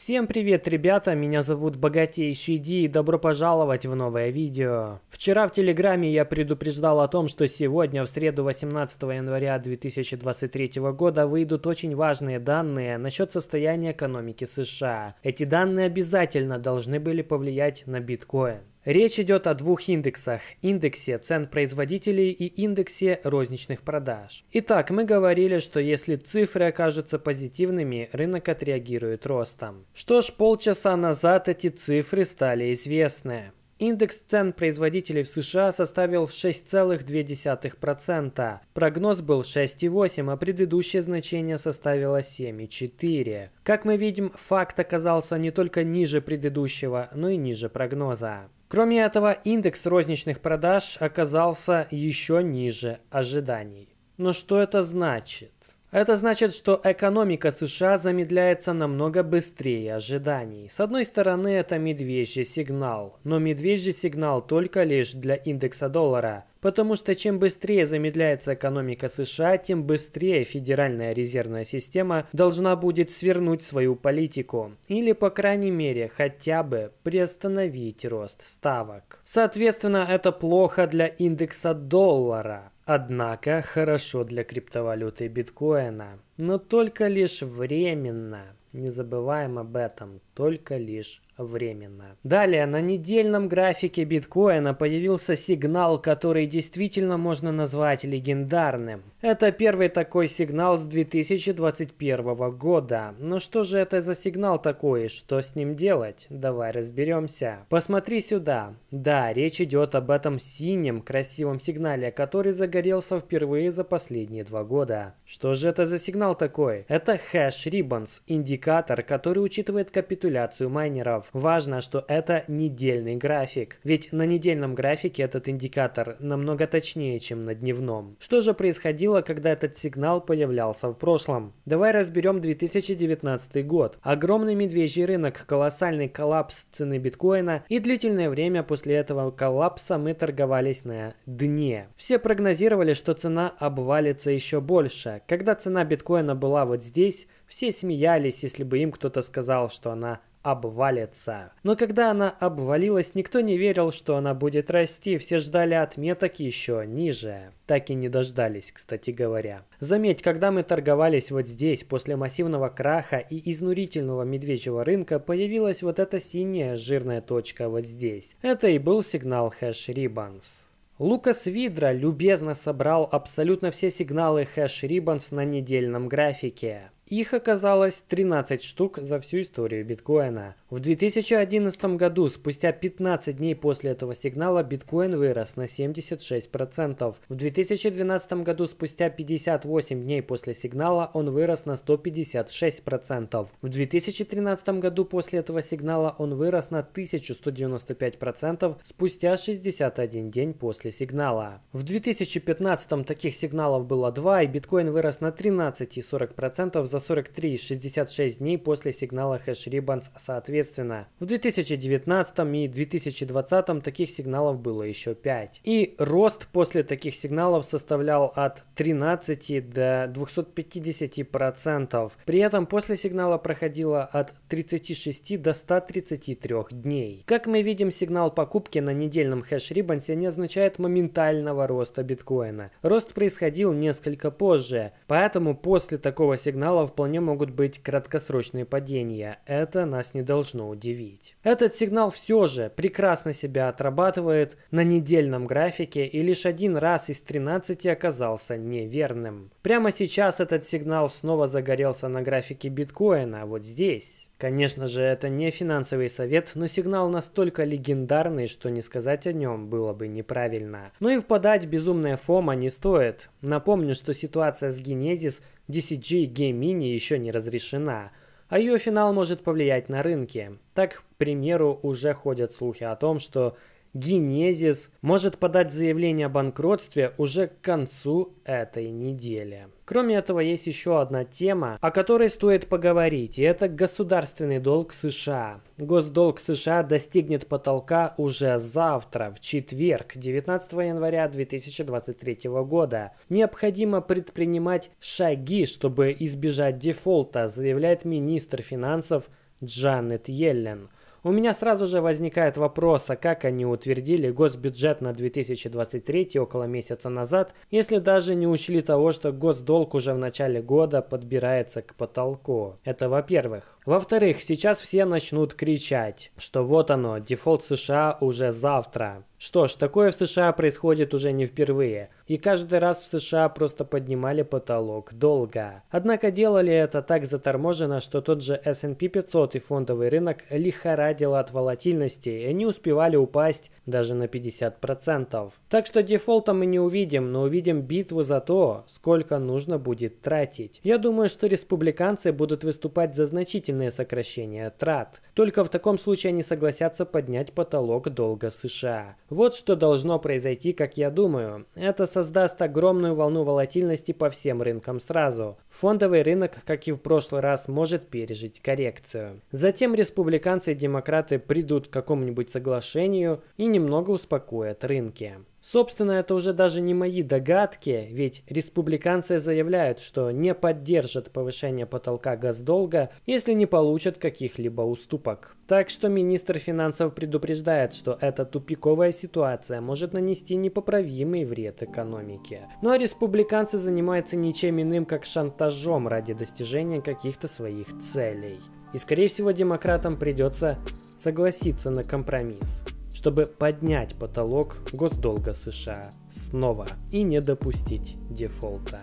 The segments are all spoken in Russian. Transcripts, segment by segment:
Всем привет, ребята, меня зовут Богатейший Ди и добро пожаловать в новое видео. Вчера в Телеграме я предупреждал о том, что сегодня, в среду 18 января 2023 года, выйдут очень важные данные насчет состояния экономики США. Эти данные обязательно должны были повлиять на биткоин. Речь идет о двух индексах – индексе цен производителей и индексе розничных продаж. Итак, мы говорили, что если цифры окажутся позитивными, рынок отреагирует ростом. Что ж, полчаса назад эти цифры стали известны. Индекс цен производителей в США составил 6,2%. Прогноз был 6,8, а предыдущее значение составило 7,4. Как мы видим, факт оказался не только ниже предыдущего, но и ниже прогноза. Кроме этого, индекс розничных продаж оказался еще ниже ожиданий. Но что это значит? Это значит, что экономика США замедляется намного быстрее ожиданий. С одной стороны, это медвежий сигнал, но медвежий сигнал только лишь для индекса доллара, потому что чем быстрее замедляется экономика США, тем быстрее Федеральная резервная система должна будет свернуть свою политику, или по крайней мере хотя бы приостановить рост ставок. Соответственно, это плохо для индекса доллара. Однако хорошо для криптовалюты биткоина, но только лишь временно. Не забываем об этом, только лишь временно. Далее, на недельном графике биткоина появился сигнал, который действительно можно назвать легендарным. Это первый такой сигнал с 2021 года. Но что же это за сигнал такой? Что с ним делать? Давай разберемся. Посмотри сюда. Да, речь идет об этом синем красивом сигнале, который загорелся впервые за последние два года. Что же это за сигнал такой? Это хэш Ribbons, индикатор, который учитывает капитуляцию майнеров. Важно, что это недельный график, ведь на недельном графике этот индикатор намного точнее, чем на дневном. Что же происходило, когда этот сигнал появлялся в прошлом? Давай разберем 2019 год. Огромный медвежий рынок, колоссальный коллапс цены биткоина и длительное время после этого коллапса мы торговались на дне. Все прогнозировали, что цена обвалится еще больше. Когда цена биткоина была вот здесь, все смеялись, если бы им кто-то сказал, что она обвалится. Но когда она обвалилась, никто не верил, что она будет расти, все ждали отметок еще ниже. Так и не дождались, кстати говоря. Заметь, когда мы торговались вот здесь, после массивного краха и изнурительного медвежьего рынка, появилась вот эта синяя жирная точка вот здесь. Это и был сигнал хэш Ribbons. Лукас Видра любезно собрал абсолютно все сигналы хэш Ribbons на недельном графике. Их оказалось 13 штук за всю историю биткоина. В 2011 году, спустя 15 дней после этого сигнала, биткоин вырос на 76%. В 2012 году, спустя 58 дней после сигнала, он вырос на 156%. В 2013 году после этого сигнала он вырос на 1195% спустя 61 день после сигнала. В 2015 таких сигналов было 2, и биткоин вырос на 13,40% за 43 и 66 дней после сигнала HashRibbons соответственно. В 2019 и 2020 таких сигналов было еще 5. И рост после таких сигналов составлял от 13 до 250%. При этом после сигнала проходило от 36 до 133 дней. Как мы видим, сигнал покупки на недельном хэш-рибансе не означает моментального роста биткоина. Рост происходил несколько позже, поэтому после такого сигнала вполне могут быть краткосрочные падения. Это нас не должно удивить. Этот сигнал все же прекрасно себя отрабатывает на недельном графике и лишь один раз из 13 оказался неверным. Прямо сейчас этот сигнал снова загорелся на графике биткоина, вот здесь. Конечно же, это не финансовый совет, но сигнал настолько легендарный, что не сказать о нем было бы неправильно. Но и впадать в безумное фома не стоит. Напомню, что ситуация с Genesis DCG Game Mini еще не разрешена, а ее финал может повлиять на рынки. Так, к примеру, уже ходят слухи о том, что Genesis может подать заявление о банкротстве уже к концу этой недели. Кроме этого, есть еще одна тема, о которой стоит поговорить, и это государственный долг США. Госдолг США достигнет потолка уже завтра, в четверг, 19 января 2023 года. Необходимо предпринимать шаги, чтобы избежать дефолта, заявляет министр финансов Джанет Йеллен. У меня сразу же возникает вопрос, а как они утвердили госбюджет на 2023 около месяца назад, если даже не учли того, что госдолг уже в начале года подбирается к потолку. Это во-первых. Во-вторых, сейчас все начнут кричать, что вот оно, дефолт США уже завтра. Что ж, такое в США происходит уже не впервые, и каждый раз в США просто поднимали потолок долго. Однако делали это так заторможенно, что тот же S&P 500 и фондовый рынок лихорадил от волатильности, и они успевали упасть даже на 50%. Так что дефолта мы не увидим, но увидим битву за то, сколько нужно будет тратить. Я думаю, что республиканцы будут выступать за значительные сокращения трат. Только в таком случае они согласятся поднять потолок долга США. Вот что должно произойти, как я думаю. Это создаст огромную волну волатильности по всем рынкам сразу. Фондовый рынок, как и в прошлый раз, может пережить коррекцию. Затем республиканцы и демократы придут к какому-нибудь соглашению и немного успокоят рынки. Собственно, это уже даже не мои догадки, ведь республиканцы заявляют, что не поддержат повышение потолка госдолга, если не получат каких-либо уступок. Так что министр финансов предупреждает, что эта тупиковая ситуация может нанести непоправимый вред экономике. Ну а республиканцы занимаются ничем иным, как шантажом ради достижения каких-то своих целей. И скорее всего демократам придется согласиться на компромисс чтобы поднять потолок госдолга США снова и не допустить дефолта.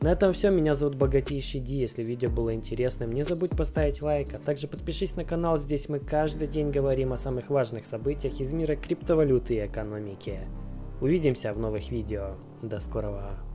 На этом все. Меня зовут Богатейший Ди. Если видео было интересным, не забудь поставить лайк, а также подпишись на канал. Здесь мы каждый день говорим о самых важных событиях из мира криптовалюты и экономики. Увидимся в новых видео. До скорого.